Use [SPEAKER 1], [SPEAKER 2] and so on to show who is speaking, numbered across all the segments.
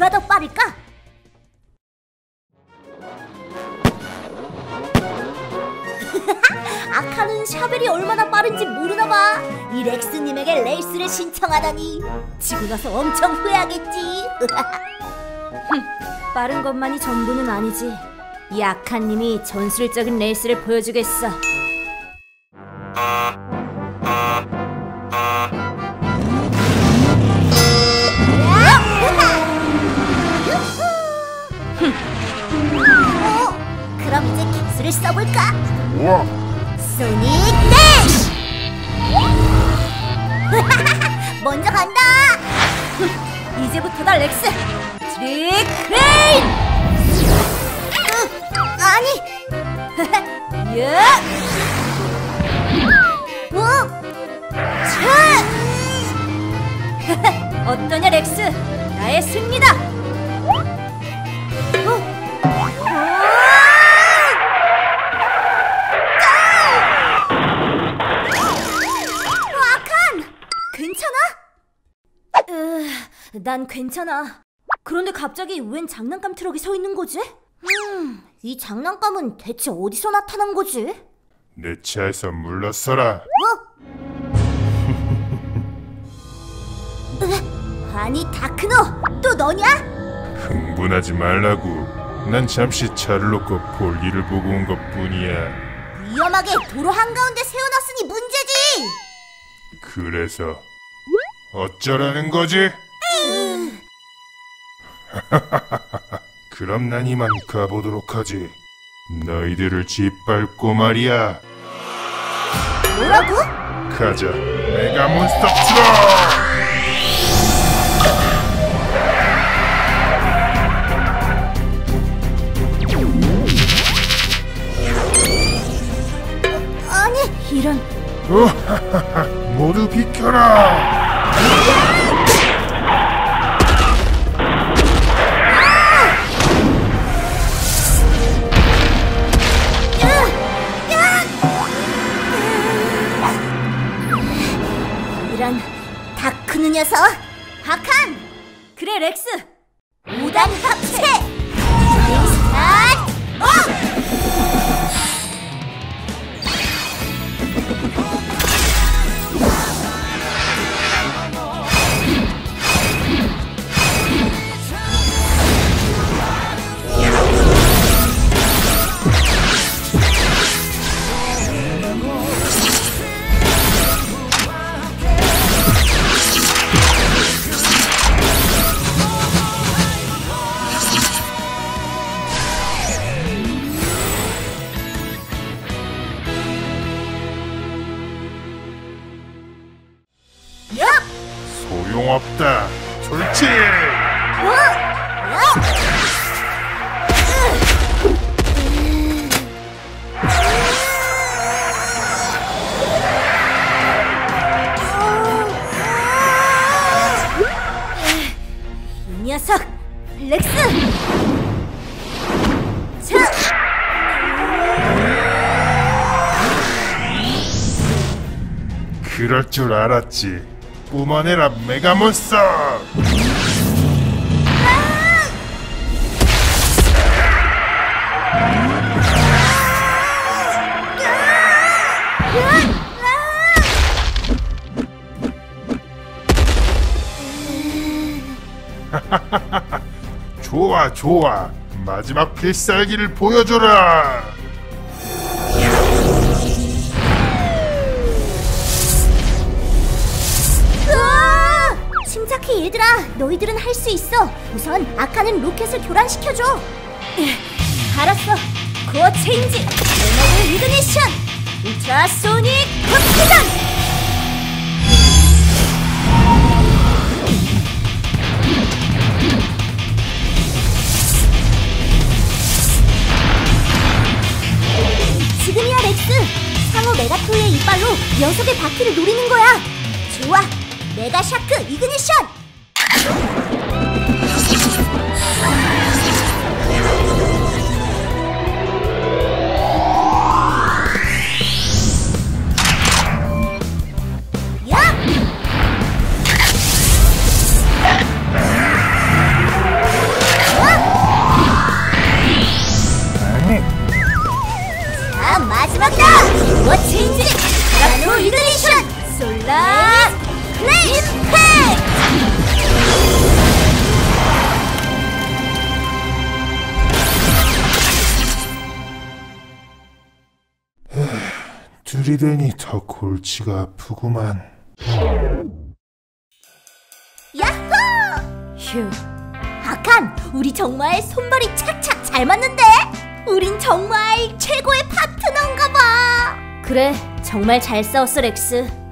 [SPEAKER 1] 누가 더 빠를까? 아카는 샤벨이 얼마나 빠른지 모르나 봐. 이 렉스님에게 레이스를 신청하다니. 지고 나서 엄청 후회하겠지. 빠른 것만이 전부는 아니지. 이 아카님이 전술적인 레이스를 보여주겠어. 기술을 써볼까?
[SPEAKER 2] 우와,
[SPEAKER 1] Sonic Dance! 먼저 간다! 이제부터다 렉스! 트릭 크레인! 으, 아니! 야! 어? 차! 어떠냐 렉스? 나의 승리다! 난 괜찮아. 그런데 갑자기 웬 장난감 트럭이 서 있는 거지? 음, 이 장난감은 대체 어디서 나타난 거지?
[SPEAKER 2] 내 차에서 물러서라.
[SPEAKER 1] 어? 으, 아니 다크노, 또 너냐?
[SPEAKER 2] 흥분하지 말라고. 난 잠시 차를 놓고 볼 일을 보고 온 것뿐이야.
[SPEAKER 1] 위험하게 도로 한가운데 세워놨으니 문제지!
[SPEAKER 2] 그래서 어쩌라는 거지? 그럼 난 이만 가보도록 하지. 너희들을 짓밟고 말이야.
[SPEAKER 1] 뭐라고?
[SPEAKER 2] 가자. 메가 몬스터 트럭!
[SPEAKER 1] 아니, 이런...
[SPEAKER 2] 으하하하, 모두 비켜라!
[SPEAKER 1] 녀석! 하칸! 그래 렉스! 무단 합체! 스타트! 어! 녀석! 렉스! 자!
[SPEAKER 2] 그럴 줄 알았지. 뿜어내라 메가 몬스터! 좋아 좋아. 마지막 필살기를 보여줘라!
[SPEAKER 1] 침착해 얘들아. 너희들은 할 수 있어. 우선 아카는 로켓을 교란시켜줘. 에, 알았어. Core change energy ignition. Ultra sonic 흡수전 녀석의 바퀴를 노리는 거야. 좋아. 메가 샤크 이그니션. 마지막이다! 뭐 체인지
[SPEAKER 2] 둘이 되니 더 골치가 아프구만.
[SPEAKER 1] 야호! 휴. 아칸, 우리 정말 손발이 착착 잘 맞는데? 우린 정말 최고의 파트너인가 봐. 그래, 정말 잘 싸웠어, 렉스.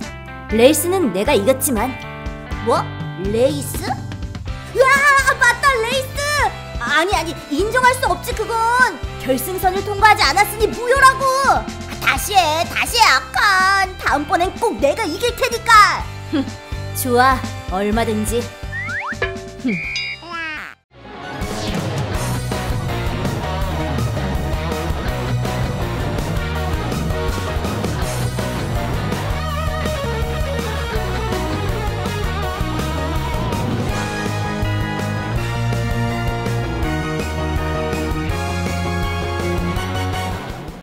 [SPEAKER 1] 레이스는 내가 이겼지만. 뭐? 레이스? 으아, 맞다, 레이스! 아니, 아니, 인정할 수 없지, 그건. 결승선을 통과하지 않았으니 무효라고. 다시 해, 다시 해, 아칸. 다음번엔 꼭 내가 이길 테니까. 좋아, 얼마든지. 흠.